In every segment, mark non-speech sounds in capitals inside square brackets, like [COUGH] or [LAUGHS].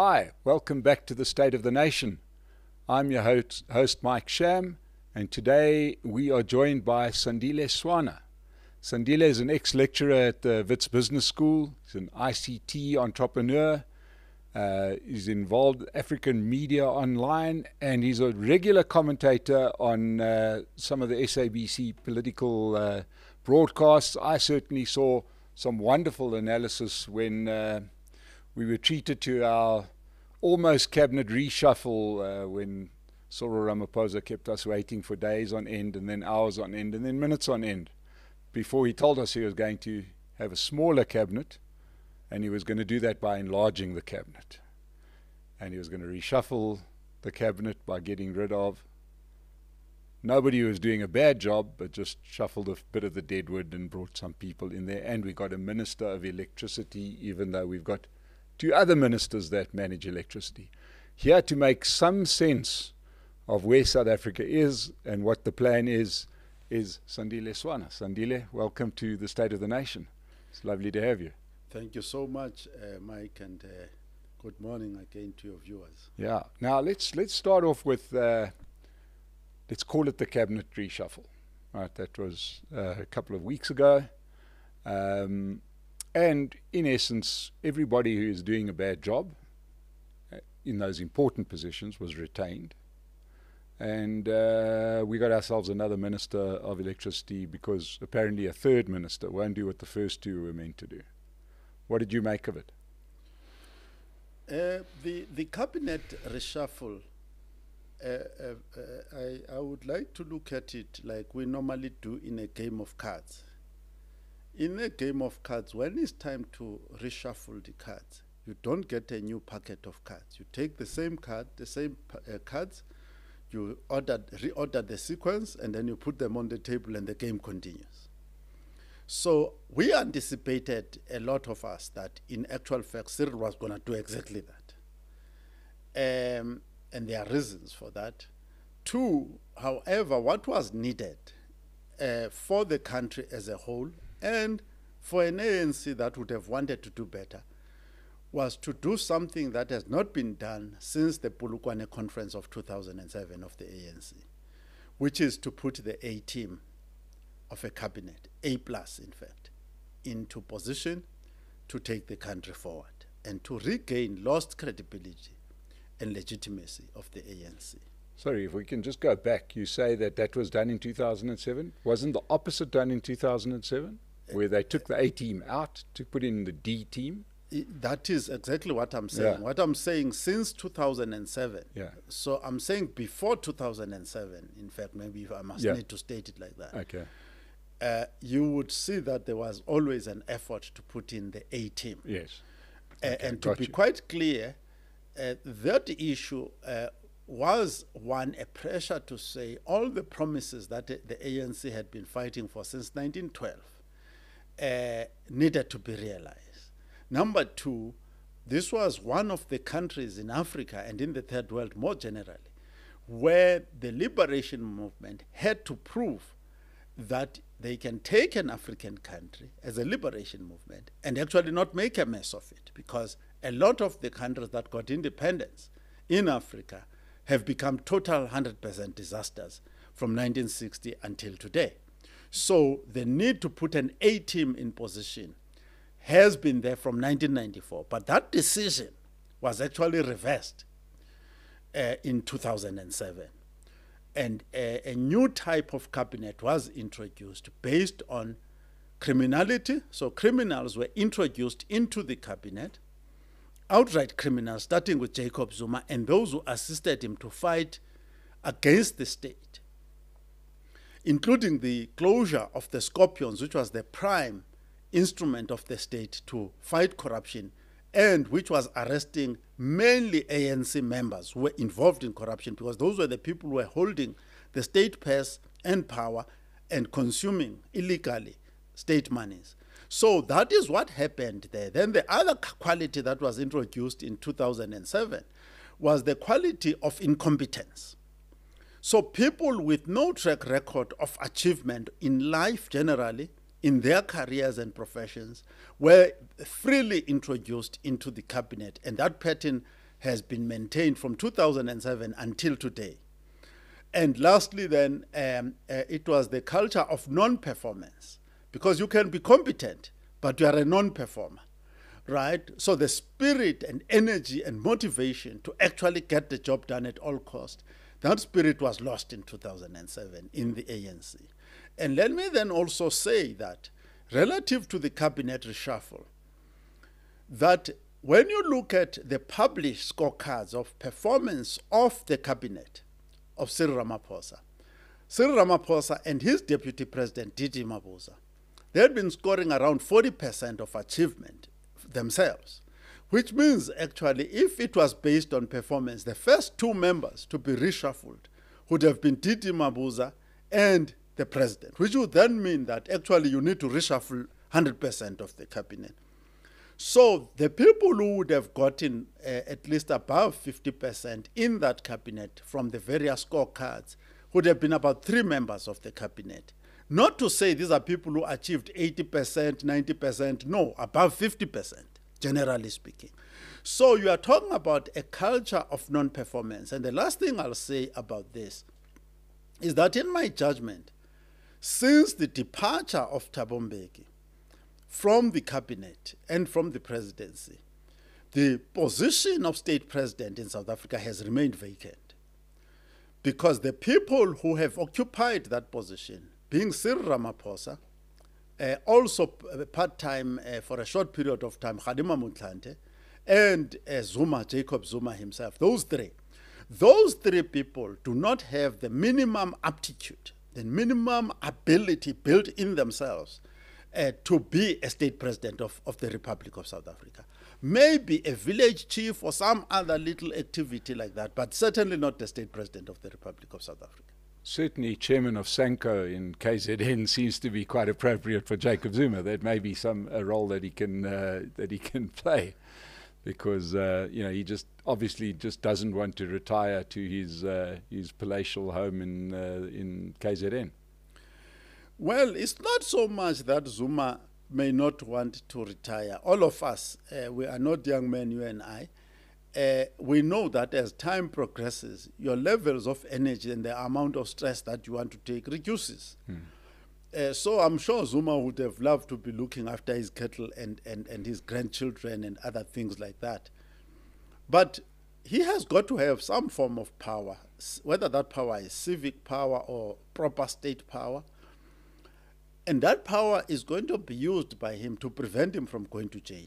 Hi, welcome back to the State of the Nation. I'm your host, host Mike Sham, and today we are joined by Sandile Swana. Sandile is an ex lecturer at the Wits Business School, he's an ICT entrepreneur. Uh, he's involved with African media online, and he's a regular commentator on uh, some of the SABC political uh, broadcasts. I certainly saw some wonderful analysis when uh, we were treated to our almost cabinet reshuffle uh, when Cyril Ramaphosa kept us waiting for days on end and then hours on end and then minutes on end before he told us he was going to have a smaller cabinet and he was going to do that by enlarging the cabinet. And he was going to reshuffle the cabinet by getting rid of nobody was doing a bad job, but just shuffled a bit of the deadwood and brought some people in there. And we got a minister of electricity, even though we've got two other ministers that manage electricity. Here to make some sense of where South Africa is and what the plan is, is Sandile Swana. Sandile, welcome to the State of the Nation. It's lovely to have you. Thank you so much, uh, Mike, and uh, good morning again to your viewers. Yeah. Now let's let's start off with uh, let's call it the cabinet reshuffle. Right. That was uh, a couple of weeks ago, um, and in essence, everybody who is doing a bad job uh, in those important positions was retained. And uh, we got ourselves another minister of electricity because apparently a third minister won't do what the first two were meant to do. What did you make of it? Uh, the the cabinet reshuffle. Uh, uh, uh, I I would like to look at it like we normally do in a game of cards. In a game of cards, when it's time to reshuffle the cards, you don't get a new packet of cards. You take the same card, the same uh, cards, you order reorder the sequence, and then you put them on the table, and the game continues. So we anticipated a lot of us that in actual fact Cyril was going to do exactly that. Um, and there are reasons for that. Two, however, what was needed uh, for the country as a whole and for an ANC that would have wanted to do better was to do something that has not been done since the Polokwane conference of 2007 of the ANC, which is to put the A team of a cabinet, A plus in fact, into position to take the country forward and to regain lost credibility and legitimacy of the ANC. Sorry, if we can just go back, you say that that was done in 2007. Wasn't the opposite done in 2007, where they took the A team out to put in the D team? that is exactly what I'm saying. Yeah. What I'm saying since 2007. Yeah. So I'm saying before 2007. In fact, maybe I must yeah. need to state it like that. Okay uh, you would see that there was always an effort to put in the A team. Yes. Uh, and to be you. quite clear, uh, that issue uh, was one, a pressure to say all the promises that the ANC had been fighting for since 1912 uh, needed to be realized. Number two, this was one of the countries in Africa and in the third world more generally where the liberation movement had to prove that they can take an African country as a liberation movement and actually not make a mess of it because a lot of the countries that got independence in Africa have become total 100% disasters from 1960 until today. So the need to put an A team in position has been there from 1994, but that decision was actually reversed uh, in 2007 and a, a, new type of cabinet was introduced based on criminality. So criminals were introduced into the cabinet, outright criminals, starting with Jacob Zuma and those who assisted him to fight against the state, including the closure of the Scorpions, which was the prime instrument of the state to fight corruption and which was arresting mainly ANC members who were involved in corruption because those were the people who were holding the state purse and power and consuming illegally state monies. So that is what happened there. Then the other quality that was introduced in 2007 was the quality of incompetence. So people with no track record of achievement in life generally in their careers and professions were freely introduced into the cabinet, and that pattern has been maintained from 2007 until today. And lastly, then, um, uh, it was the culture of non performance, because you can be competent, but you are a non performer, right? So the spirit and energy and motivation to actually get the job done at all cost, that spirit was lost in 2007 in the ANC. And let me then also say that relative to the cabinet reshuffle, that when you look at the published scorecards of performance of the cabinet of Cyril Ramaphosa, Cyril Ramaphosa and his deputy president, DD Mabuza, they had been scoring around 40% of achievement themselves, which means actually if it was based on performance, the first two members to be reshuffled would have been DD Mabuza and the president, which would then mean that actually you need to reshuffle 100% of the cabinet. So the people who would have gotten uh, at least above 50% in that cabinet from the various scorecards would have been about three members of the cabinet. Not to say these are people who achieved 80%, 90%, no, above 50%, generally speaking. So you are talking about a culture of non performance. And the last thing I'll say about this is that, in my judgment, since the departure of Thabo Mbeki from the cabinet and from the presidency, the position of state president in South Africa has remained vacant. Because the people who have occupied that position, being Cyril Ramaphosa, uh, also uh, part time uh, for a short period of time, Kgalema Motlanthe, and uh, Zuma, Jacob Zuma himself, those three, those three people do not have the minimum aptitude the minimum ability built in themselves uh, to be a state president of, of the Republic of South Africa. Maybe a village chief or some other little activity like that, but certainly not the state president of the Republic of South Africa. Certainly, chairman of SANCO in KZN [LAUGHS] seems to be quite appropriate for Jacob Zuma. That may be some a role that he can uh, that he can [LAUGHS] play because uh, you know he just obviously just doesn't want to retire to his uh, his palatial home in uh, in KZN. Well, it's not so much that Zuma may not want to retire. All of us, uh, we are not young men, you and I. Uh, we know that as time progresses, your levels of energy and the amount of stress that you want to take reduces. Hmm. Uh, so I'm sure Zuma would have loved to be looking after his cattle and, and, and his grandchildren and other things like that. But he has got to have some form of power, whether that power is civic power or proper state power. And that power is going to be used by him to prevent him from going to jail.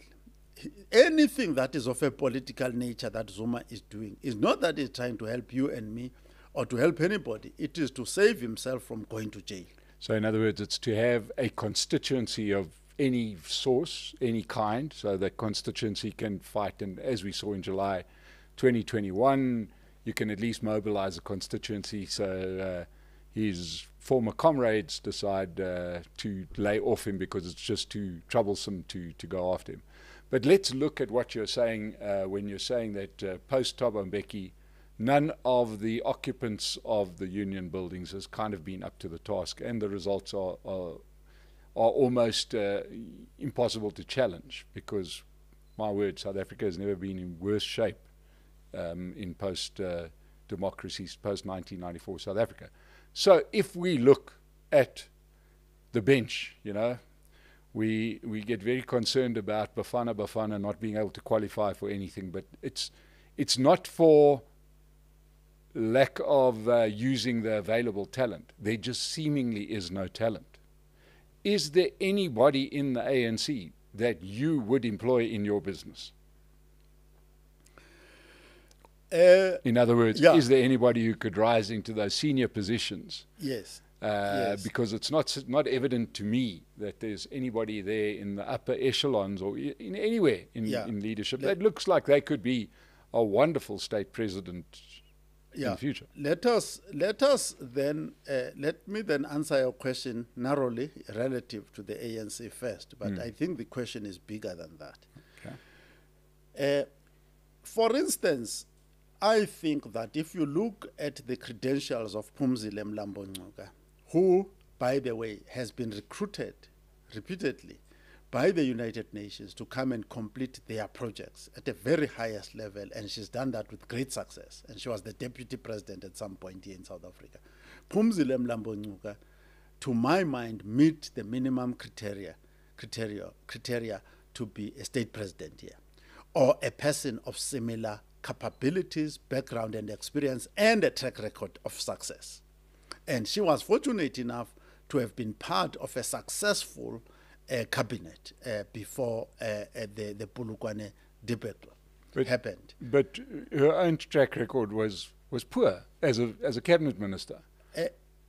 Anything that is of a political nature that Zuma is doing is not that he's trying to help you and me or to help anybody, it is to save himself from going to jail. So, in other words, it's to have a constituency of any source, any kind, so that constituency can fight. And as we saw in July 2021, you can at least mobilize a constituency so uh, his former comrades decide uh, to lay off him because it's just too troublesome to, to go after him. But let's look at what you're saying uh, when you're saying that uh, post Thabo Mbeki none of the occupants of the union buildings has kind of been up to the task, and the results are are, are almost uh, impossible to challenge because, my word, South Africa has never been in worse shape um, in post uh, democracy, post 1994 South Africa. So if we look at the bench, you know, we we get very concerned about Bafana Bafana not being able to qualify for anything, but it's it's not for lack of uh, using the available talent. There just seemingly is no talent. Is there anybody in the ANC that you would employ in your business? Uh, in other words, yeah. is there anybody who could rise into those senior positions? Yes. Uh, yes. Because it's not not evident to me that there's anybody there in the upper echelons or in anywhere in, yeah. in leadership that looks like they could be a wonderful state president yeah. in the future. Let us let us then uh, let me then answer your question narrowly relative to the ANC first, but mm. I think the question is bigger than that. Okay. Uh, for instance, I think that if you look at the credentials of Phumzile Mlambo Ngcuka, who, by the way, has been recruited repeatedly by the United Nations to come and complete their projects at the very highest level, and she's done that with great success. And she was the deputy president at some point here in South Africa. Phumzile Mlambo to my mind, meet the minimum criteria, criteria, criteria to be a state president here, or a person of similar capabilities, background, and experience, and a track record of success. And she was fortunate enough to have been part of a successful uh, cabinet uh, before uh, uh the, the Polokwane debacle but, happened. But her own track record was, was poor as a, as a cabinet minister. Uh,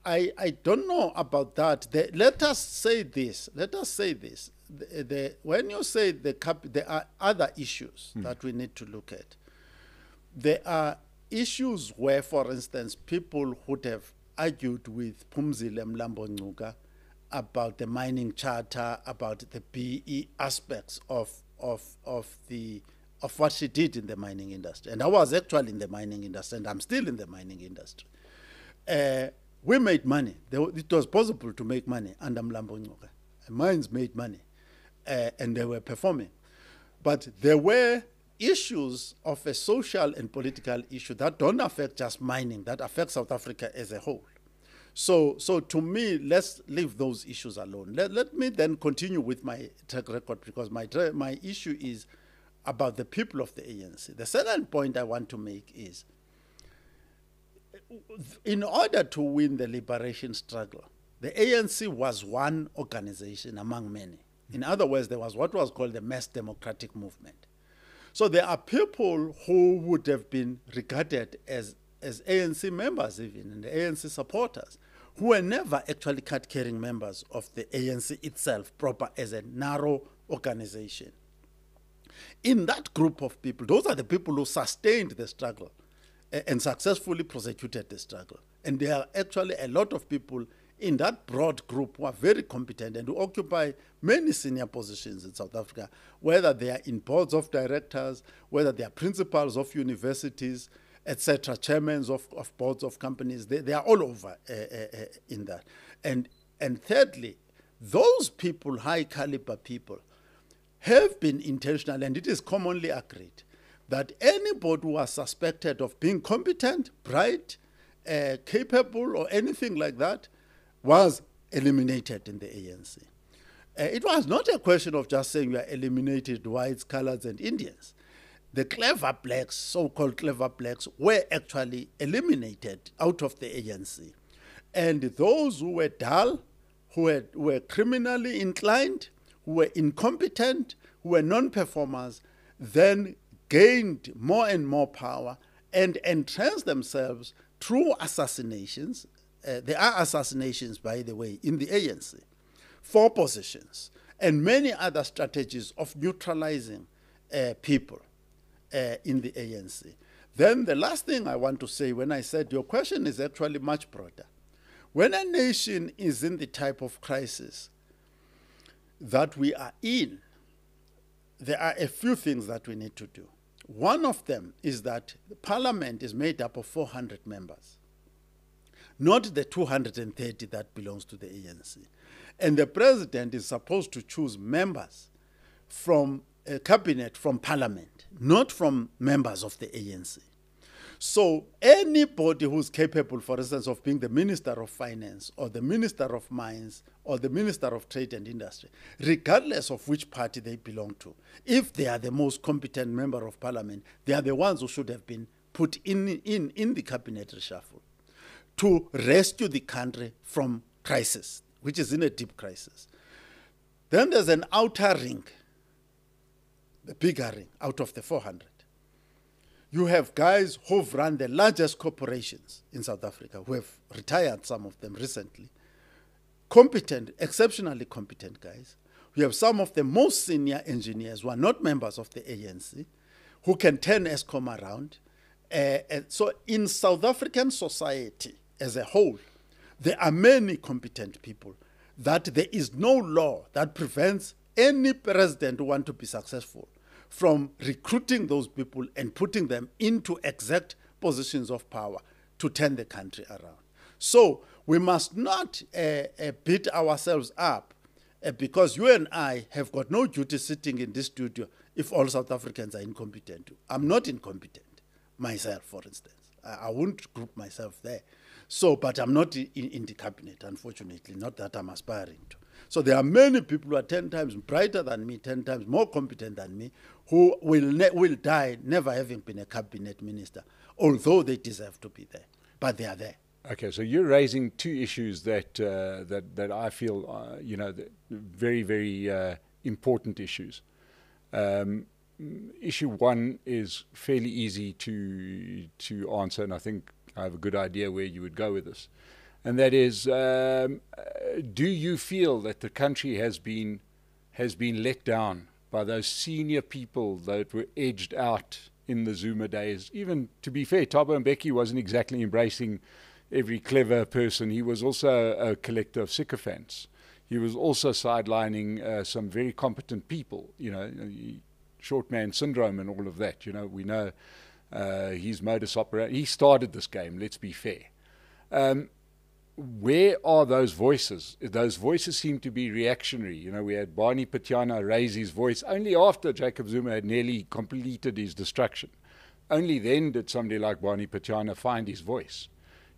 I, I don't know about that. The, let us say this. Let us say this. The, the, when you say the cap, there are other issues hmm. that we need to look at. There are issues where, for instance, people would have argued with Phumzile Mlambo Ngcuka about the mining charter, about the BE aspects of, of, of, the, of what she did in the mining industry. And I was actually in the mining industry, and I'm still in the mining industry. Uh, we made money. It was possible to make money under Mlambo Ngcuka. Mines made money, uh, and they were performing. But there were issues of a social and political issue that don't affect just mining, that affect South Africa as a whole. So, so to me, let's leave those issues alone. Let, let me then continue with my track record because my, my issue is about the people of the ANC. The second point I want to make is in order to win the liberation struggle, the ANC was one organization among many. In other words, there was what was called the mass democratic movement. So there are people who would have been regarded as, as ANC members, even, and ANC supporters, who were never actually card carrying members of the ANC itself, proper as a narrow organization. In that group of people, those are the people who sustained the struggle eh, and successfully prosecuted the struggle. And there are actually a lot of people in that broad group who are very competent and who occupy many senior positions in South Africa, whether they are in boards of directors, whether they are principals of universities, etc., chairmen of, of boards of companies, they, they are all over uh, uh, in that. And, and thirdly, those people, high caliber people, have been intentional, and it is commonly agreed that anybody who was suspected of being competent, bright, uh, capable, or anything like that was eliminated in the ANC. Uh, it was not a question of just saying we are eliminated whites, colors, and Indians. The clever blacks, so called clever blacks, were actually eliminated out of the ANC. And those who were dull, who were, were criminally inclined, who were incompetent, who were non performers, then gained more and more power and entrenched themselves through assassinations uh, there are assassinations, by the way, in the ANC, four positions, and many other strategies of neutralizing uh, people uh, in the ANC. Then the last thing I want to say when I said your question is actually much broader. When a nation is in the type of crisis that we are in, there are a few things that we need to do. One of them is that the parliament is made up of 400 members not the 230 that belongs to the ANC. And the president is supposed to choose members from a cabinet from parliament, not from members of the ANC. So anybody who's capable, for instance, of being the Minister of Finance or the Minister of Mines or the Minister of Trade and Industry, regardless of which party they belong to, if they are the most competent member of parliament, they are the ones who should have been put in, in, in the cabinet reshuffle to rescue the country from crisis, which is in a deep crisis. Then there's an outer ring, the bigger ring out of the 400. You have guys who've run the largest corporations in South Africa, who have retired, some of them recently. Competent, exceptionally competent guys. We have some of the most senior engineers who are not members of the ANC, who can turn Eskom around. Uh, so in South African society, as a whole, there are many competent people that there is no law that prevents any president who want to be successful from recruiting those people and putting them into exact positions of power to turn the country around. So we must not uh, uh, beat ourselves up uh, because you and I have got no duty sitting in this studio if all South Africans are incompetent. I'm not incompetent myself, for instance. I, I won't group myself there. So, but I'm not in, in the cabinet, unfortunately, not that I'm aspiring to. So there are many people who are 10 times brighter than me, 10 times more competent than me, who will, will die never having been a cabinet minister, although they deserve to be there. But they are there. Okay, so you're raising two issues that uh, that that I feel, uh, you know, very very uh, important issues. Um, issue one is fairly easy to to answer, and I think I have a good idea where you would go with this, and that is, um, do you feel that the country has been has been let down by those senior people that were edged out in the Zuma days? Even to be fair, Thabo Mbeki wasn't exactly embracing every clever person. He was also a collector of sycophants. He was also sidelining uh, some very competent people, you know, short man syndrome and all of that. You know, we know uh, his modus operandi. He started this game, let's be fair. Um, where are those voices? Those voices seem to be reactionary. You know, we had Barney Pityana raise his voice only after Jacob Zuma had nearly completed his destruction. Only then did somebody like Barney Pityana find his voice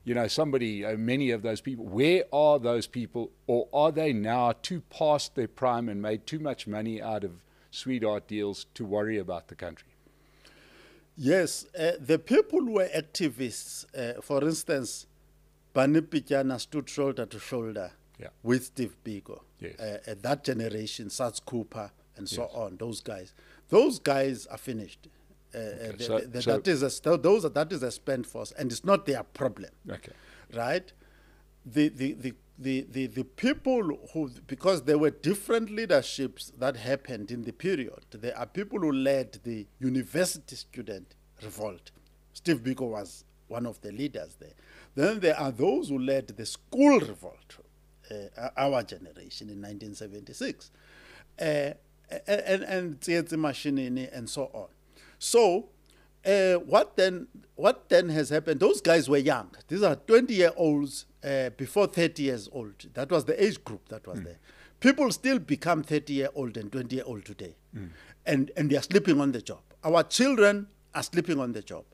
you know, somebody, uh, many of those people, where are those people? Or are they now too past their prime and made too much money out of sweetheart deals to worry about the country? Yes, uh, the people who were activists, uh, for instance, Barney Pityana stood shoulder to shoulder yeah. with Steve Biko. Yes. Uh, that generation, Saths Cooper, and so yes. on, those guys. Those guys are finished. Okay. so, the, so that is a those are, that is a spent force, and it's not their problem. Okay, right? The the the the, the, the people who, because there were different leaderships that happened in the period, there are people who led the university student revolt. Steve Biko was one of the leaders there. Then there are those who led the school revolt, uh, our generation in 1976, uh, and, and, and Mashinini and so on. So, uh, what then? What then has happened? Those guys were young. These are 20 year olds uh, before 30 years old. That was the age group that was mm. there. People still become 30 year old and 20 year old today, mm. and and they are sleeping on the job. Our children are sleeping on the job.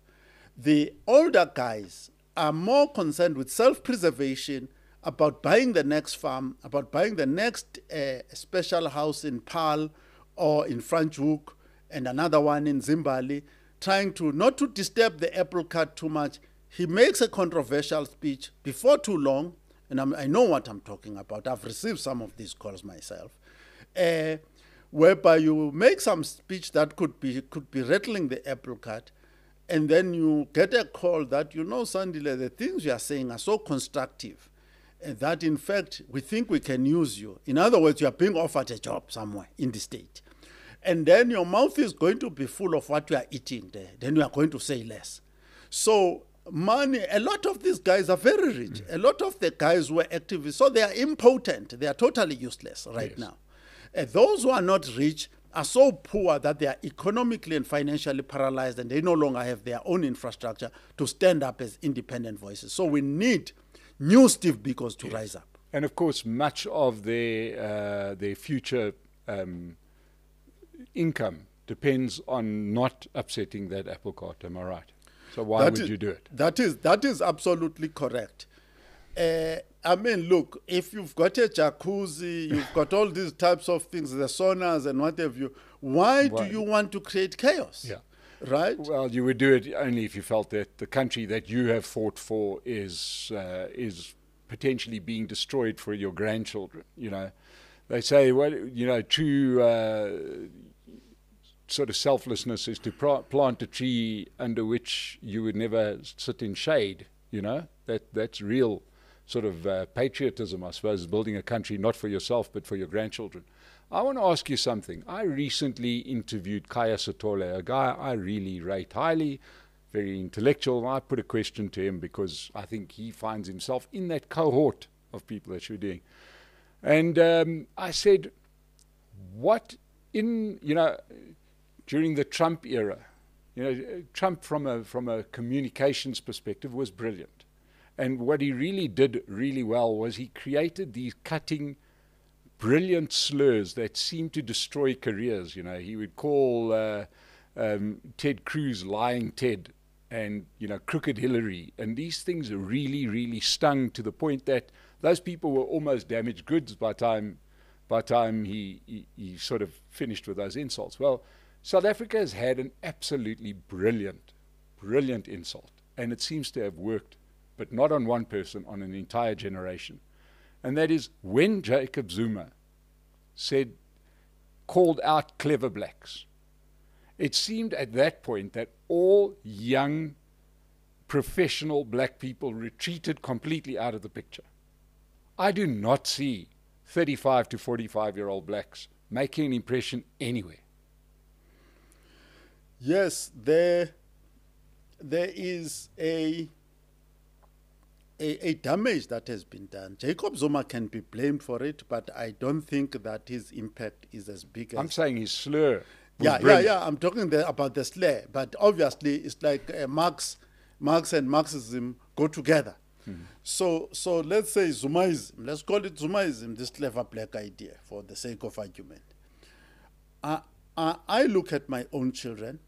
The older guys are more concerned with self preservation, about buying the next farm, about buying the next uh, special house in Paarl or in Franschhoek and another one in Zimbabwe, trying to not to disturb the apple cart too much. He makes a controversial speech before too long, and I'm, i know what I'm talking about. I've received some of these calls myself, uh, whereby you make some speech that could be could be rattling the apple cart, and then you get a call that you know, Sandile, the things you are saying are so constructive. Uh, that in fact we think we can use you. In other words, you are being offered a job somewhere in the state and then your mouth is going to be full of what you are eating there. Then you are going to say less. So money, a lot of these guys are very rich. Mm. A lot of the guys were activists, so they are impotent. They are totally useless right yes. now. And those who are not rich are so poor that they are economically and financially paralyzed and they no longer have their own infrastructure to stand up as independent voices. So we need new Steve Bikos to yes. rise up. And of course, much of their, uh, their future um, income depends on not upsetting that apple cart. Am I right? So why that would is, you do it? That is that is absolutely correct. Uh, I mean, look, if you've got a jacuzzi, you've got all these types of things, the saunas and what have you, why, do you want to create chaos? Yeah. Right? Well, you would do it only if you felt that the country that you have fought for is uh, is potentially being destroyed for your grandchildren. You know, they say, well, you know, true uh, sort of selflessness is to plant a tree under which you would never sit in shade. You know that that's real sort of uh, patriotism, I suppose, building a country not for yourself but for your grandchildren. I want to ask you something. I recently interviewed Khaya Sithole, a guy I really rate highly, very intellectual. I put a question to him because I think he finds himself in that cohort of people that you're doing. And um, I said, what in, you know, during the Trump era. You know, Trump, from a, from a communications perspective, was brilliant. And what he really did really well was he created these cutting brilliant slurs that seemed to destroy careers. You know, he would call uh, um, Ted Cruz lying Ted and, you know, crooked Hillary. And these things really, really stung to the point that those people were almost damaged goods by time by time he, he, he sort of finished with those insults. Well, South Africa has had an absolutely brilliant, brilliant insult. And it seems to have worked, but not on one person, on an entire generation and that is when Jacob Zuma said, called out clever blacks, it seemed at that point that all young professional black people retreated completely out of the picture. I do not see 35 to 45 year old blacks making an impression anywhere. Yes, there, there is a a, a, damage that has been done. Jacob Zuma can be blamed for it, but I don't think that his impact is as big as. I'm saying his slur. Yeah, brilliant. yeah, yeah. I'm talking the, about the slur, but obviously it's like uh, Marx, Marx and Marxism go together. Mm-hmm. So, so let's say Zumaism. Let's call it Zumaism. This clever black idea, for the sake of argument. Uh, uh, I look at my own children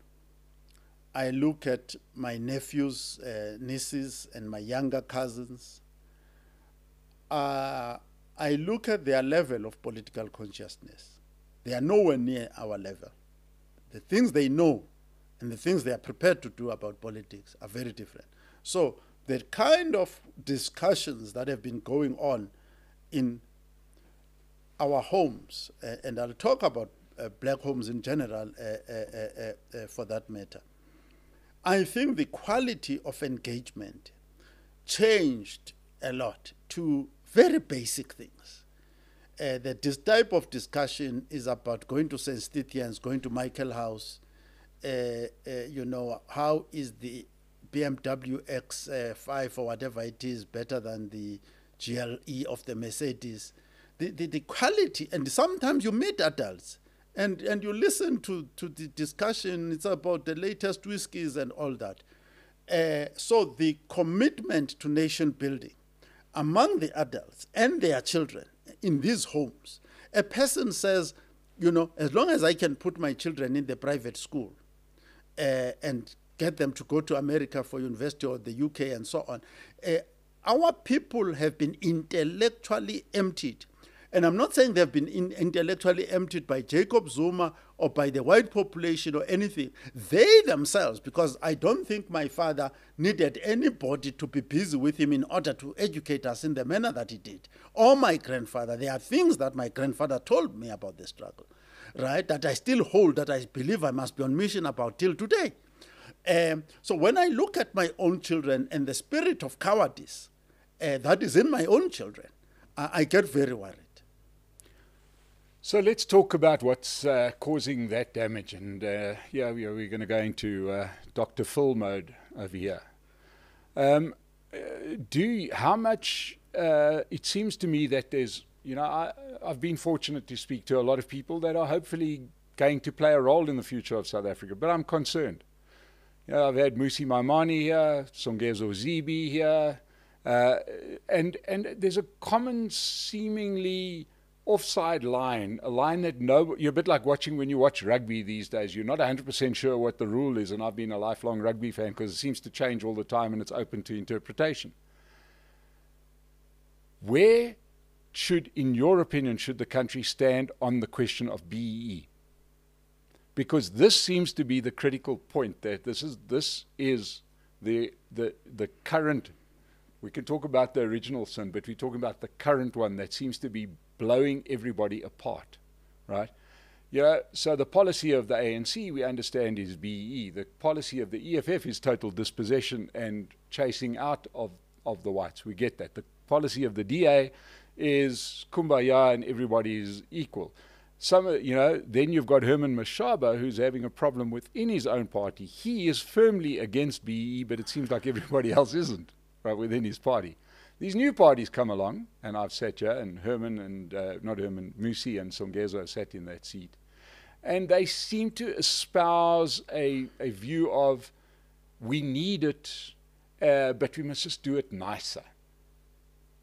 I look at my nephews, uh, nieces, and my younger cousins. Uh, I look at their level of political consciousness. They are nowhere near our level. The things they know and the things they are prepared to do about politics are very different. So, the kind of discussions that have been going on in our homes, uh, and I'll talk about uh, black homes in general uh, uh, for that matter, I think the quality of engagement changed a lot to very basic things. Uh, that this type of discussion is about going to St. Going to Michaelhouse, uh, uh, you know, how is the BMW X5 or whatever it is better than the GLE of the Mercedes? The, the, the quality, and sometimes you meet adults and and you listen to to the discussion it's about the latest whiskies and all that. Uh, so the commitment to nation building among the adults and their children in these homes a person says you know as long as i can put my children in the private school uh, and get them to go to america for university or the uk and so on uh, our people have been intellectually emptied and I'm not saying they've been in, intellectually emptied by Jacob Zuma or by the white population or anything. They themselves, because I don't think my father needed anybody to be busy with him in order to educate us in the manner that he did. Or my grandfather. There are things that my grandfather told me about the struggle, right? That I still hold, that I believe I must be on mission about till today. Um, so when I look at my own children and the spirit of cowardice uh, that is in my own children, I, I get very worried. So let's talk about what's uh, causing that damage. And uh, yeah, we are, we're going to go into uh, Dr. Phil mode over here. Um, uh, do how much? Uh, it seems to me that there's, you know, I, I've been fortunate to speak to a lot of people that are hopefully going to play a role in the future of South Africa, but I'm concerned. You know, I've had Mmusi Maimane here, Songezo Zibi here, uh, and and there's a common seemingly offside line, a line that no, you're a bit like watching when you watch rugby these days. You're not 100% sure what the rule is, and I've been a lifelong rugby fan because it seems to change all the time and it's open to interpretation. Where should, in your opinion, should the country stand on the question of BEE? Because this seems to be the critical point that this is this is the the the current we can talk about the original sin, but we're talking about the current one that seems to be blowing everybody apart, right? Yeah, so the policy of the ANC, we understand, is BE. The policy of the EFF is total dispossession and chasing out of, of the whites. We get that. The policy of the DA is kumbaya and everybody is equal. Some, you know, then you've got Herman Mashaba who's having a problem within his own party. He is firmly against BE, but it seems like everybody else isn't, right, within his party. These new parties come along, and I've sat here, and Herman and, uh, not Herman, Mmusi and Songezo sat in that seat. And they seem to espouse a, a view of we need it, uh, but we must just do it nicer.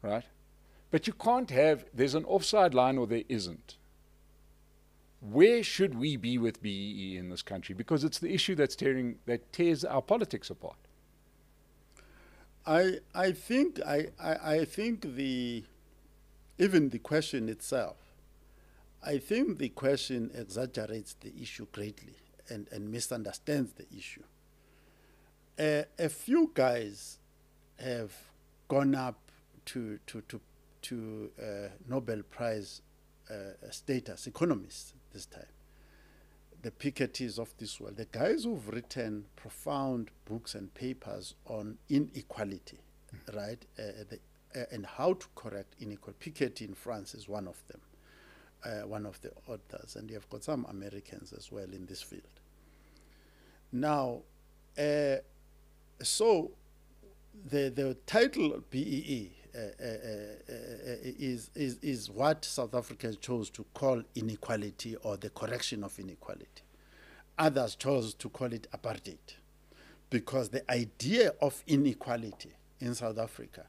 Right? But you can't have, there's an offside line or there isn't. Where should we be with BEE in this country? Because it's the issue that's tearing, that tears our politics apart. I, I think, I, I, I think the, even the question itself, I think the question exaggerates the issue greatly and, and misunderstands the issue. Uh, a few guys have gone up to, to, to, to uh, Nobel Prize uh, status, economists this time. The Pikettys of this world, the guys who've written profound books and papers on inequality, mm. right? Uh, the, uh, and how to correct inequality. Piketty in France is one of them, uh, one of the authors, and you've got some Americans as well in this field. Now, uh, so the the title BEE uh, uh, uh, Uh, uh, uh, is, is is what South Africans chose to call inequality or the correction of inequality. Others chose to call it apartheid, because the idea of inequality in South Africa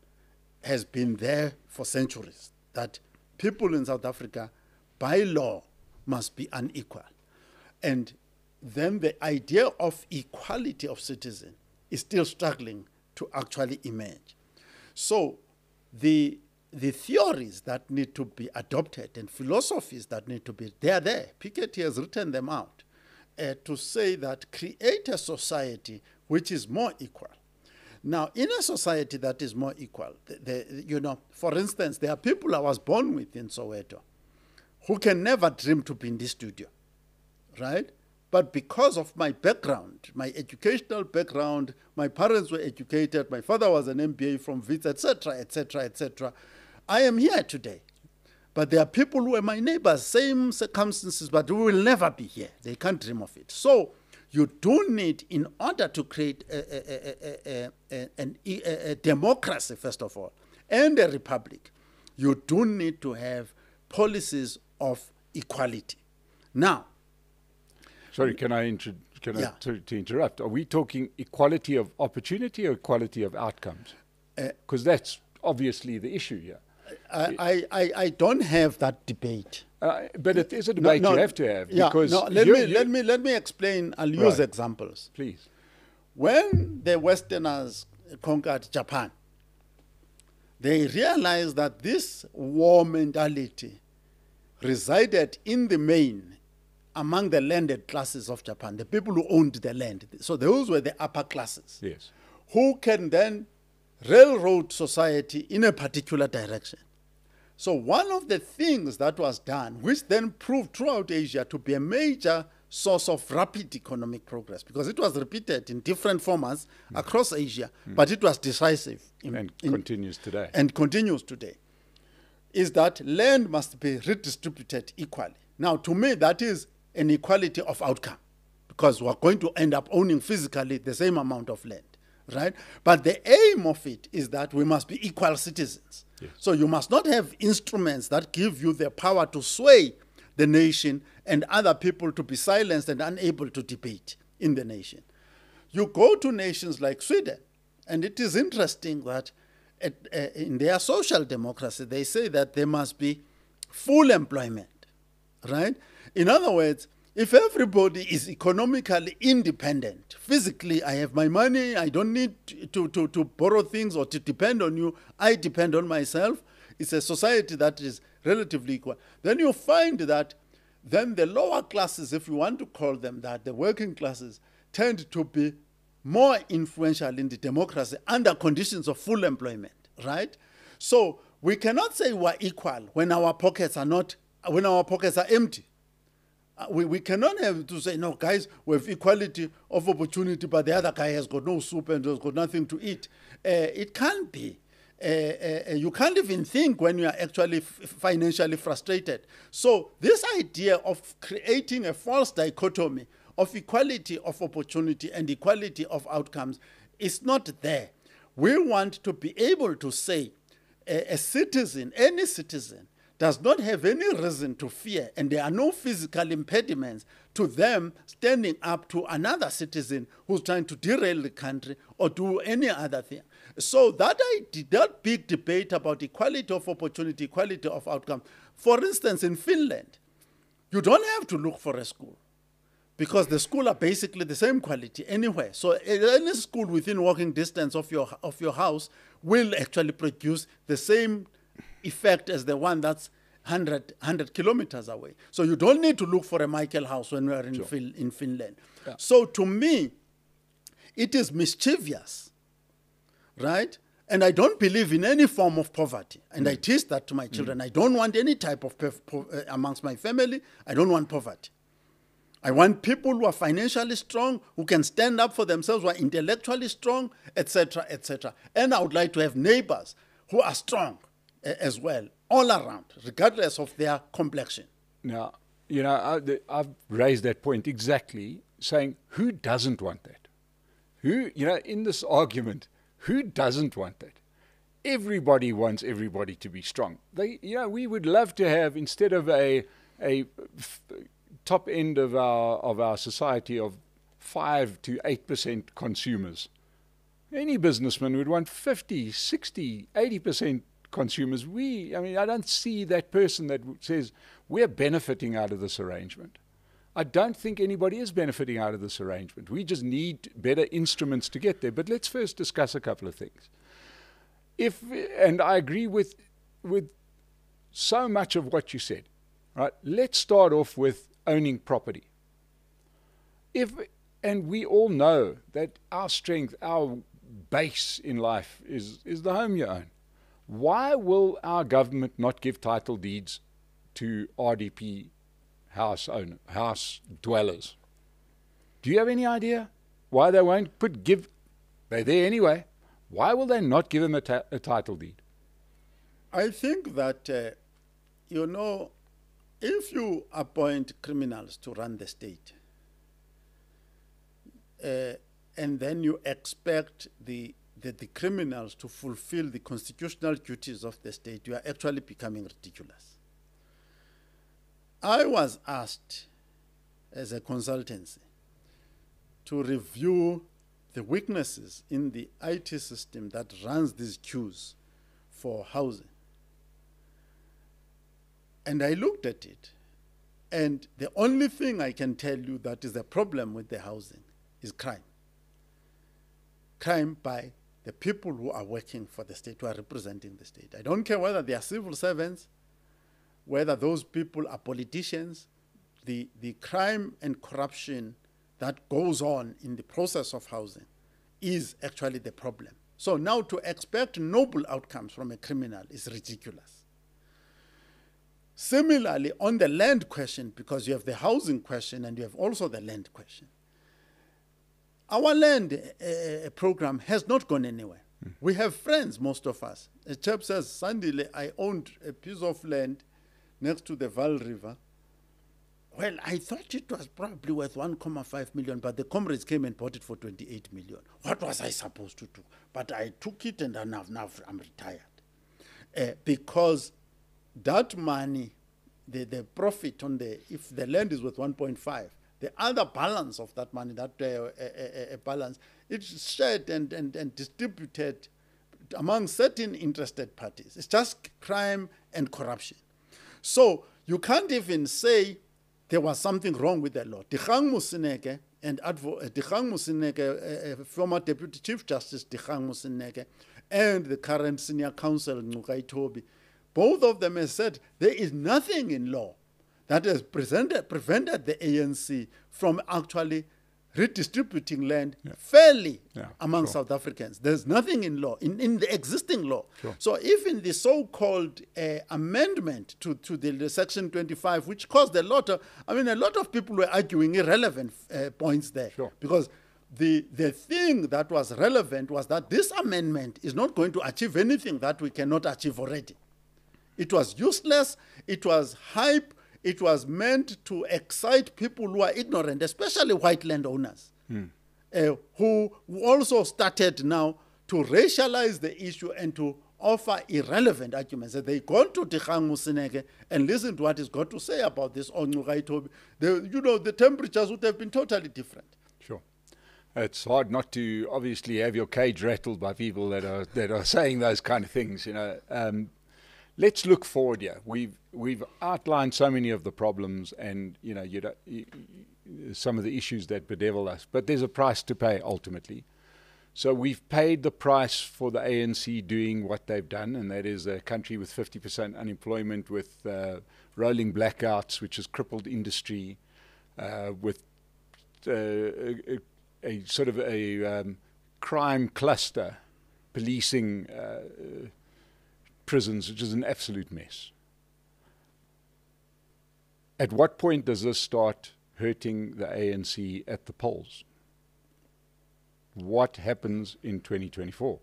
has been there for centuries. That people in South Africa, by law, must be unequal, and then the idea of equality of citizen is still struggling to actually emerge. So the the theories that need to be adopted and philosophies that need to be they are there. Piketty has written them out uh, to say that create a society which is more equal. Now, in a society that is more equal, the, the, you know, for instance, there are people I was born with in Soweto who can never dream to be in this studio, right? But because of my background, my educational background, my parents were educated, my father was an MBA from Wits, etc., etc., etc., I am here today. But there are people who are my neighbors, same circumstances, but who will never be here. They can't dream of it. So you do need, in order to create a, a, a, a democracy, first of all, and a republic, you do need to have policies of equality. Now, Sorry, can I, inter- can yeah. I to, to, interrupt? Are we talking equality of opportunity or equality of outcomes? Because uh, that's obviously the issue here. I, I, I don't have that debate. Uh, but it is a debate no, no, you have to have. Yeah, because no, let, me, let, me, let me explain. I'll use right. examples. Please. When the Westerners conquered Japan, they realized that this war mentality resided in the main among the landed classes of Japan, the people who owned the land. So those were the upper classes. Yes. Who can then railroad society in a particular direction. So one of the things that was done, which then proved throughout Asia to be a major source of rapid economic progress, because it was repeated in different formats mm. across Asia, mm. but it was decisive. In, and in, continues today. And continues today. Is that land must be redistributed equally. Now, to me, that is an equality of outcome because we're going to end up owning physically the same amount of land, right? But the aim of it is that we must be equal citizens. Yes. So you must not have instruments that give you the power to sway the nation and other people to be silenced and unable to debate in the nation. You go to nations like Sweden, and it is interesting that at, uh, in their social democracy, they say that there must be full employment, right? In other words, if everybody is economically independent, physically, I have my money, I don't need to, to, to borrow things or to depend on you, I depend on myself, it's a society that is relatively equal. Then you find that then the lower classes, if you want to call them that, the working classes, tend to be more influential in the democracy under conditions of full employment, right? So we cannot say we're equal when our pockets are not, when our pockets are empty. Uh, we, we cannot have to say, no, guys, we have equality of opportunity, but the other guy has got no soup and has got nothing to eat. Uh, it can't be. Uh, uh, you can't even think when you are actually financially frustrated. So, this idea of creating a false dichotomy of equality of opportunity and equality of outcomes is not there. We want to be able to say a, a citizen, any citizen, does not have any reason to fear, and there are no physical impediments to them standing up to another citizen who's trying to derail the country or do any other thing. So that I did that big debate about equality of opportunity, equality of outcome. For instance, in Finland, you don't have to look for a school because the school are basically the same quality anywhere. So eh, any school within walking distance of your of your house will actually produce the same effect as the one that's 100, 100 kilometers away. So you don't need to look for a Michaelhouse when we are in, sure. fin- in Finland. Yeah. So to me, it is mischievous, right? And I don't believe in any form of poverty. And mm. I teach that to my children. Mm. I don't want any type of po- uh, amongst my family. I don't want poverty. I want people who are financially strong, who can stand up for themselves, who are intellectually strong, etc., etc. And I would like to have neighbors who are strong as well, all around, regardless of their complexion. Now, you know, I, have raised that point exactly, saying who doesn't want that? Who, you know, in this argument, who doesn't want that? Everybody wants everybody to be strong. They, you know, we would love to have instead of a a f- top end of our of our society of five to eight percent consumers. Any businessman would want 50, 60, 80 percent consumers. We, I mean, I don't see that person that says we're benefiting out of this arrangement. I don't think anybody is benefiting out of this arrangement. We just need better instruments to get there. But let's first discuss a couple of things. If and I agree with with so much of what you said. Right? Let's start off with owning property. If and we all know that our strength, our base in life is, is the home you own. Why will our government not give title deeds to RDP house owner, house dwellers. Do you have any idea why they won't put give? They're there anyway. Why will they not give them a, a title deed? I think that uh, you know, if you appoint criminals to run the state, uh, and then you expect the, the, the criminals to fulfill the constitutional duties of the state, you are actually becoming ridiculous. I was asked as a consultancy to review the weaknesses in the IT system that runs these queues for housing. And I looked at it, and the only thing I can tell you that is a problem with the housing is crime. Crime by the people who are working for the state, who are representing the state. I don't care whether they are civil servants whether those people are politicians, the, the crime and corruption that goes on in the process of housing is actually the problem. So now to expect noble outcomes from a criminal is ridiculous. Similarly, on the land question, because you have the housing question and you have also the land question, our land uh, program has not gone anywhere. Mm. We have friends, most of us. A chap says, Sandile, I owned a piece of land next to the Vaal River. Well, I thought it was probably worth 1.5 million, but the comrades came and bought it for 28 million. What was I supposed to do? But I took it and now, now I'm retired. Uh, because that money, the, the profit on the, if the land is worth 1.5, the other balance of that money, that uh, uh, uh, balance, it's shared and, and, and distributed among certain interested parties. It's just crime and corruption. So you can't even say there was something wrong with the law. Dikgang Moseneke and Advo- uh, Dikgang Moseneke, uh, uh, former Deputy Chief Justice Dikgang Moseneke, and the current Senior Counsel Ngcukaitobi, both of them have said there is nothing in law that has prevented the ANC from actually redistributing land yeah. fairly yeah, among sure. South Africans. There's nothing in law, in, in the existing law. Sure. So even the so-called uh, amendment to, to the, the, Section 25, which caused a lot of, I mean, a lot of people were arguing irrelevant uh, points there. Sure. Because the, the thing that was relevant was that this amendment is not going to achieve anything that we cannot achieve already. It was useless, it was hype, it was meant to excite people who are ignorant, especially white landowners, mm. uh, who also started now to racialize the issue and to offer irrelevant arguments. They go to Dikgang Moseneke and listen to what he's got to say about this Ngcukaitobi. You know, the temperatures would have been totally different. Sure. It's hard not to obviously have your cage rattled by people that are that are saying those kind of things. You know, um, let's look forward here. We've we've outlined so many of the problems, and you know, you, you, some of the issues that bedevil us. But there's a price to pay ultimately. So we've paid the price for the ANC doing what they've done, and that is a country with 50% unemployment, with uh, rolling blackouts, which has crippled industry, uh, with uh, a, a, sort of a um, crime cluster policing uh, prisons, which is an absolute mess. At what point does this start hurting the ANC at the polls? what happens in 2024?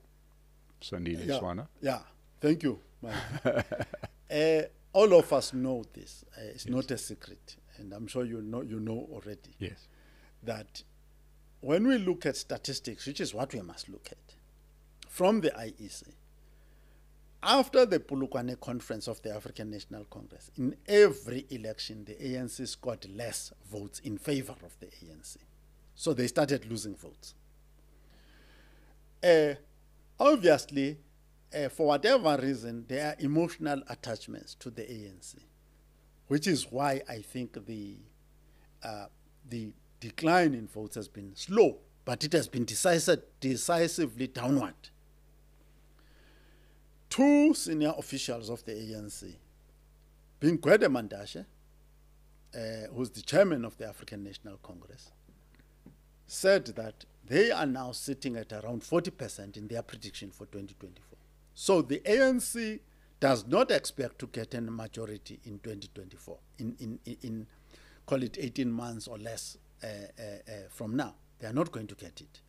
Sandile yeah, Swana. Yeah, thank you. [LAUGHS] uh, all of us know this. Uh, it's yes. not a secret, and I'm sure you know you know already. Yes. That when we look at statistics, which is what we must look at, from the IEC, after the Polokwane conference of the African National Congress, in every election, the ANC scored less votes in favor of the ANC. So they started losing votes. Uh, obviously, uh, for whatever reason, there are emotional attachments to the ANC, which is why I think the uh, the decline in votes has been slow, but it has been decisive, decisively downward. Two senior officials of the ANC, being Gwede Mantashe, uh, who's the chairman of the African National Congress, said that they are now sitting at around 40% in their prediction for 2024. So the ANC does not expect to get a majority in 2024, in, in, in, in call it 18 months or less uh, uh, uh, from now. They are not going to get it.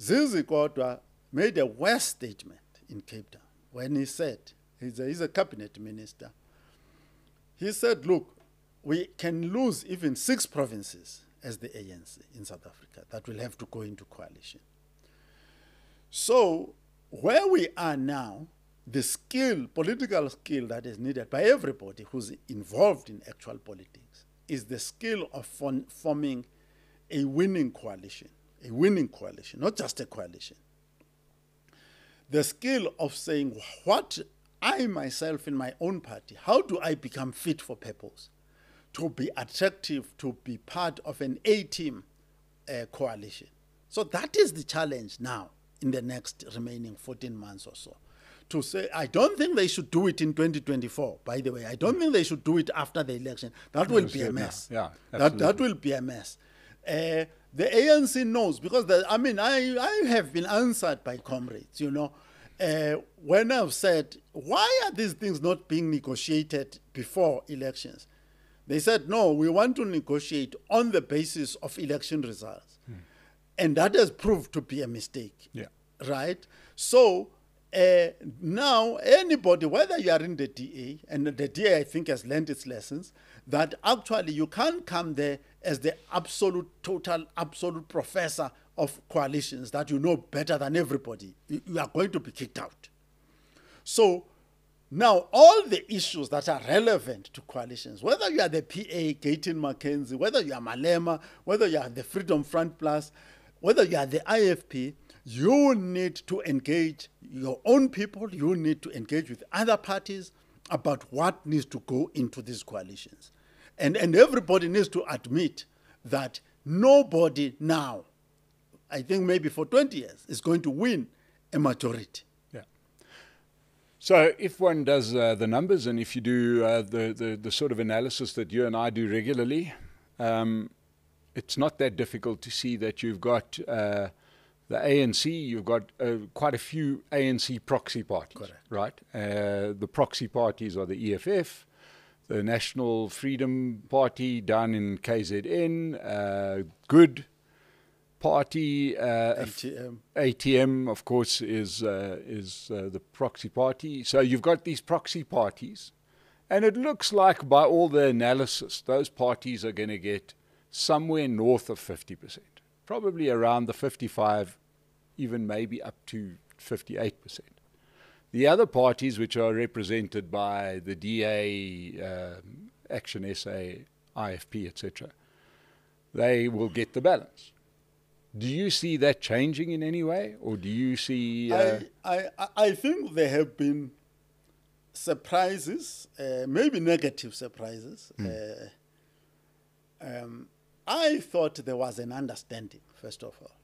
Zizi Kodwa made a worse statement in Cape Town when he said, he's a, he's a cabinet minister, he said, look, we can lose even six provinces as the ANC in South Africa that will have to go into coalition. So, where we are now, the skill, political skill that is needed by everybody who's involved in actual politics is the skill of forming a winning coalition, a winning coalition, not just a coalition. The skill of saying, what I myself in my own party, how do I become fit for purpose? to be attractive to be part of an A team uh, coalition. So that is the challenge now in the next remaining 14 months or so. To say, I don't think they should do it in 2024, by the way. I don't think they should do it after the election. That will be a mess. Yeah, that, that will be a mess. Uh, the ANC knows because the, I mean I, I have been answered by comrades, you know, uh, when I've said why are these things not being negotiated before elections? They said, no, we want to negotiate on the basis of election results. Hmm. And that has proved to be a mistake. Yeah. Right? So uh, now, anybody, whether you are in the DA, and the DA, I think, has learned its lessons, that actually you can't come there as the absolute, total, absolute professor of coalitions that you know better than everybody. You are going to be kicked out. So now, all the issues that are relevant to coalitions, whether you are the PA, Gayton McKenzie, whether you are Malema, whether you are the Freedom Front Plus, whether you are the IFP, you need to engage your own people, you need to engage with other parties about what needs to go into these coalitions. And, and everybody needs to admit that nobody now, I think maybe for 20 years, is going to win a majority. So, if one does uh, the numbers and if you do uh, the, the, the, sort of analysis that you and I do regularly, um, it's not that difficult to see that you've got uh, the ANC, you've got uh, quite a few ANC proxy parties, Correct. right? Uh, the proxy parties are the EFF, the National Freedom Party down in KZN, uh, Good party. Uh, ATM. ATM, of course, is uh, is uh, the proxy party. So you've got these proxy parties, and it looks like, by all the analysis, those parties are going to get somewhere north of fifty percent, probably around the fifty-five, even maybe up to fifty-eight percent. The other parties, which are represented by the DA, um, Action SA, IFP, etc., they will get the balance. Do you see that changing in any way, or do you see? Uh, I, I I think there have been surprises, uh, maybe negative surprises. Mm. Uh, um, I thought there was an understanding, first of all,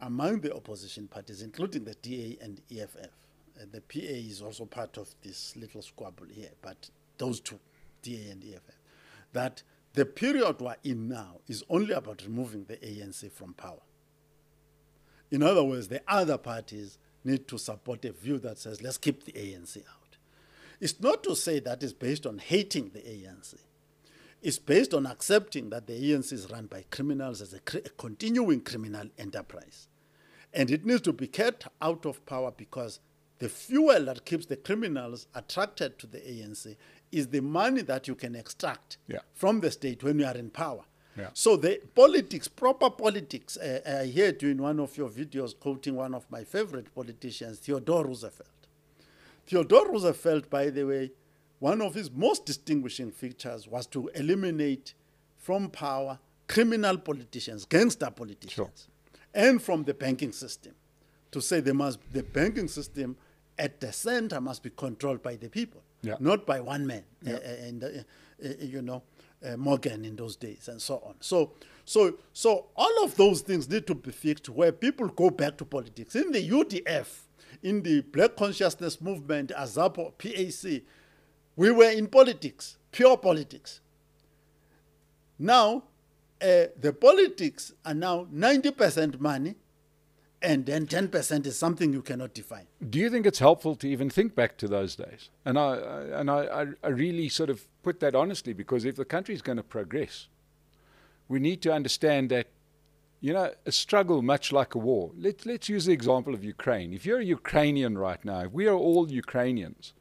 among the opposition parties, including the DA and EFF. Uh, the PA is also part of this little squabble here, but those two, DA and EFF, that the period we're in now is only about removing the ANC from power. In other words, the other parties need to support a view that says, let's keep the ANC out. It's not to say that is based on hating the ANC. It's based on accepting that the ANC is run by criminals as a, a continuing criminal enterprise. And it needs to be kept out of power because the fuel that keeps the criminals attracted to the ANC is the money that you can extract yeah. from the state when you are in power. Yeah. So the politics, proper politics, uh, I heard you in one of your videos quoting one of my favorite politicians, Theodore Roosevelt. Theodore Roosevelt, by the way, one of his most distinguishing features was to eliminate from power criminal politicians, gangster politicians, sure. and from the banking system. To say they must, the banking system at the center must be controlled by the people, yeah. not by one man, yeah. uh, and uh, uh, you know, uh, Morgan in those days, and so on. So, so, so all of those things need to be fixed where people go back to politics. In the UDF, in the Black Consciousness Movement, AZAPO, PAC, we were in politics, pure politics. Now, uh, the politics are now 90% money, and then 10% is something you cannot define. Do you think it's helpful to even think back to those days? And I, and I, I really sort of put that honestly because if the country is going to progress, we need to understand that you know, a struggle much like a war. Let, let's use the example of Ukraine. If you're a Ukrainian right now, we are all Ukrainians,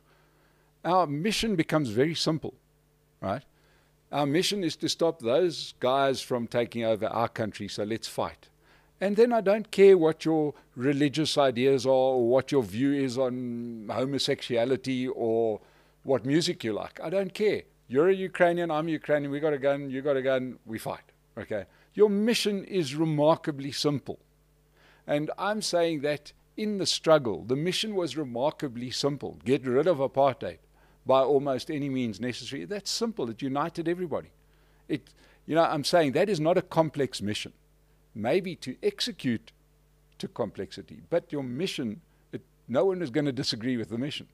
our mission becomes very simple, right? Our mission is to stop those guys from taking over our country, so let's fight. And then I don't care what your religious ideas are or what your view is on homosexuality or what music you like. I don't care. You're a Ukrainian, I'm a Ukrainian, we got a gun, you got a gun, we fight. Okay? Your mission is remarkably simple. And I'm saying that in the struggle, the mission was remarkably simple get rid of apartheid by almost any means necessary. That's simple, it united everybody. It, you know, I'm saying that is not a complex mission. Maybe to execute to complexity, but your mission, it, no one is going to disagree with the mission.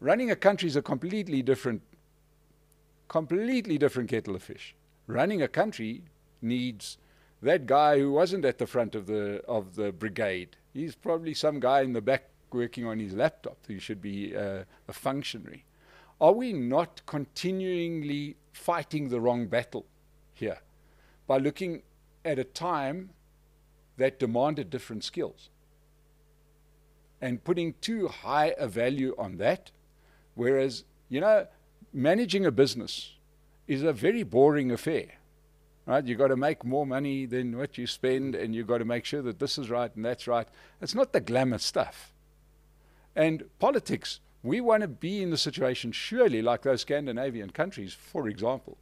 Running a country is a completely different, completely different kettle of fish. Running a country needs that guy who wasn't at the front of the of the brigade. He's probably some guy in the back working on his laptop who should be uh, a functionary. Are we not continually fighting the wrong battle here by looking at a time that demanded different skills and putting too high a value on that? Whereas, you know, managing a business is a very boring affair right? You've got to make more money than what you spend, and you've got to make sure that this is right and that's right. It's not the glamour stuff. And politics, we want to be in the situation, surely, like those Scandinavian countries, for example,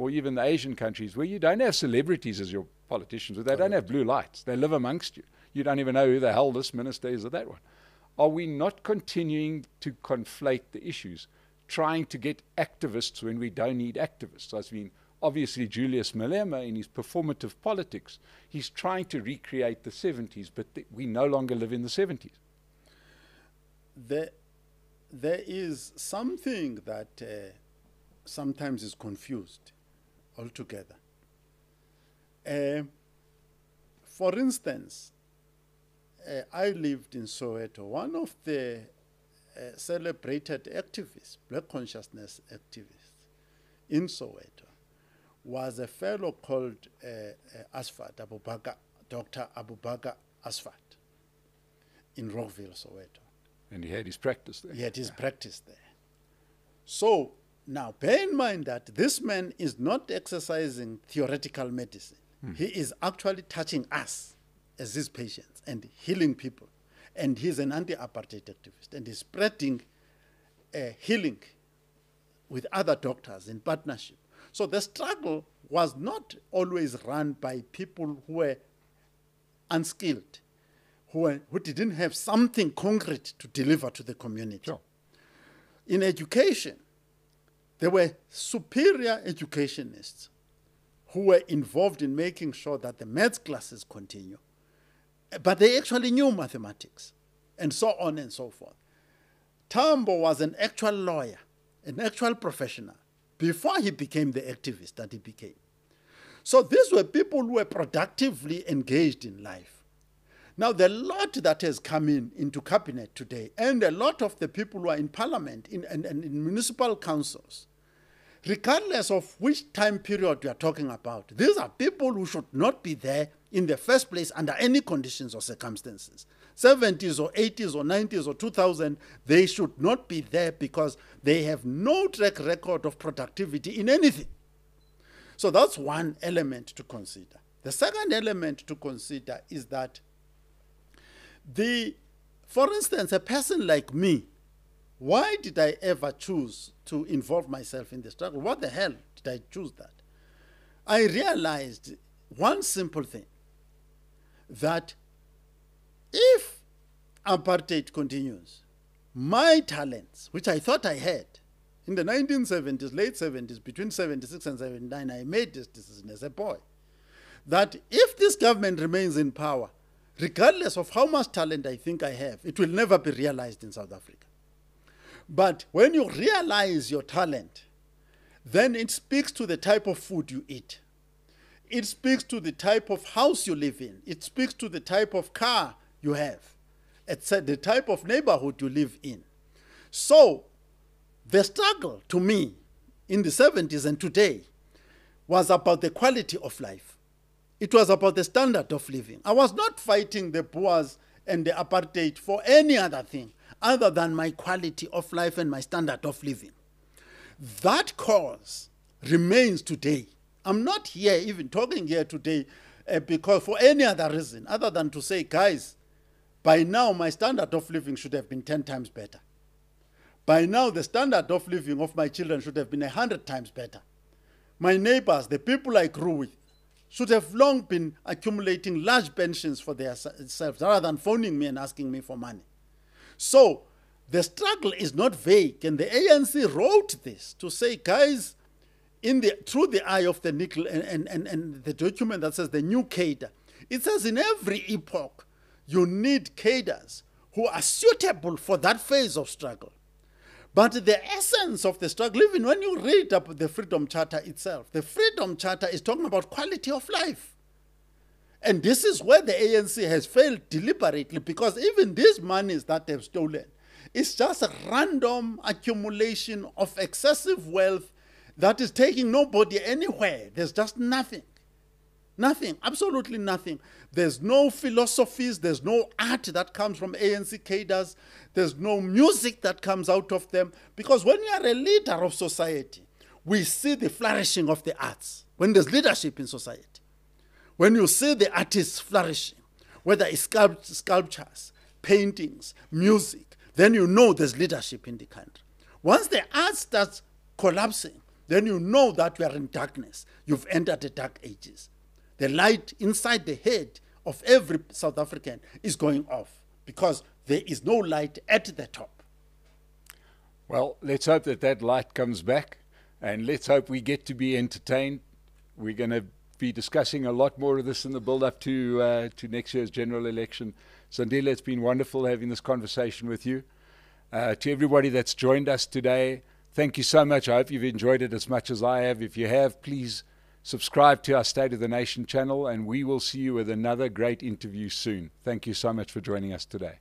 or even the Asian countries, where you don't have celebrities as your politicians, where they don't have blue lights. They live amongst you. You don't even know who the hell this minister is or that one. Are we not continuing to conflate the issues, trying to get activists when we don't need activists? I mean, obviously Julius Malema in his performative politics, he's trying to recreate the 70s, but th- we no longer live in the 70s. There, there is something that uh, sometimes is confused altogether. Uh, for instance, uh, I lived in Soweto. One of the uh, celebrated activists, black consciousness activists in Soweto, was a fellow called uh, uh, Asvat Abubakar, Dr. Abubakar Asvat in Rockville, Soweto. And he had his practice there. He had his practice there. So now bear in mind that this man is not exercising theoretical medicine. Hmm. He is actually touching us as his patients and healing people. and he's an anti-apartheid activist, and he's spreading uh, healing with other doctors in partnership. So the struggle was not always run by people who were unskilled, who, were, who didn't have something concrete to deliver to the community. Sure. In education, there were superior educationists who were involved in making sure that the maths classes continue. But they actually knew mathematics and so on and so forth. Tambo was an actual lawyer, an actual professional, before he became the activist that he became. So these were people who were productively engaged in life. Now, the lot that has come in into cabinet today, and a lot of the people who are in parliament in, and, and in municipal councils, regardless of which time period you are talking about, these are people who should not be there in the first place under any conditions or circumstances. 70s or 80s or 90s or 2000, they should not be there because they have no track record of productivity in anything. So that's one element to consider. The second element to consider is that the, for instance, a person like me, why did I ever choose to involve myself in the struggle? What the hell did I choose that? I realized one simple thing that if apartheid continues, my talents, which I thought I had in the 1970s, late 70s, between 76 and 79, I made this decision as a boy that if this government remains in power, regardless of how much talent I think I have, it will never be realized in South Africa. But when you realize your talent, then it speaks to the type of food you eat. It speaks to the type of house you live in. It speaks to the type of car you have. It's the type of neighborhood you live in. So, the struggle to me in the 70s and today was about the quality of life. It was about the standard of living. I was not fighting the Boers and the apartheid for any other thing other than my quality of life and my standard of living. That cause remains today. I'm not here even talking here today uh, because for any other reason other than to say, guys, by now my standard of living should have been 10 times better. By now the standard of living of my children should have been 100 times better. My neighbors, the people I grew with, should have long been accumulating large pensions for themselves rather than phoning me and asking me for money. So the struggle is not vague, and the ANC wrote this to say, guys, in the through the eye of the needle and, and, and, and the document that says the new cadre, it says in every epoch you need cadres who are suitable for that phase of struggle. But the essence of the struggle, even when you read up the Freedom Charter itself, the Freedom Charter is talking about quality of life. And this is where the ANC has failed deliberately because even these monies that they've stolen, it's just a random accumulation of excessive wealth that is taking nobody anywhere. There's just nothing. Nothing, absolutely nothing. There's no philosophies, there's no art that comes from ANC cadres, there's no music that comes out of them. Because when you are a leader of society, we see the flourishing of the arts when there's leadership in society. When you see the artists flourishing, whether it's sculpt- sculptures, paintings, music, then you know there's leadership in the country. Once the art starts collapsing, then you know that you are in darkness. You've entered the dark ages. The light inside the head of every South African is going off because there is no light at the top. Well, let's hope that that light comes back and let's hope we get to be entertained. We're going to be discussing a lot more of this in the build up to uh, to next year's general election. Sandile, it's been wonderful having this conversation with you. Uh, to everybody that's joined us today, thank you so much. I hope you've enjoyed it as much as I have. If you have, please subscribe to our State of the Nation channel, and we will see you with another great interview soon. Thank you so much for joining us today.